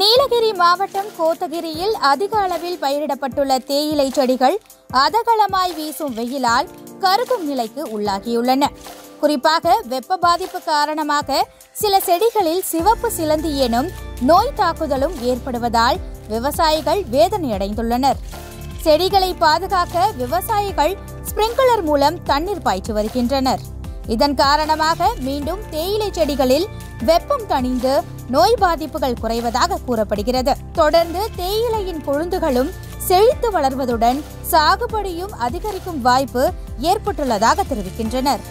நீலகிரி மாவட்டம் கோத்தகிரியில் அதிக அளவில் பயிரிடப்பட்டுள்ள தேயிலை செடிகள் அதகலமாய் வீசும் வெயிலால் கருகும் நிலைக்கு உள்ளாகியுள்ளன. குறிப்பாக வெப்ப பாதிப்பு காரணமாக சில செடிகளில் சிவப்பு சிலந்தி எனும் நோய் தாக்குதலும் ஏற்படுவதால் விவசாயிகள் வேதனையடைந்துள்ளனர். செடிகளை பாதுகாக்க விவசாயிகள் ஸ்பிரிங்க்லர் மூலம் தண்ணீர் பாய்ச்சி வருகின்றனர். இதன் காரணமாக மீண்டும் தேயிலை செடிகளில் வெப்பம் தணிந்து நோய் பாதிப்புகள் குறைவதாக கூறப்படுகிறது. தொடர்ந்து தேயிலையின் கொழுந்துகளும் செழித்து வளர்வதுடன் சாகுபடியும் அதிகரிக்கும் வாய்ப்பு ஏற்பட்டுள்ளதாக தெரிவிக்கின்றனர்.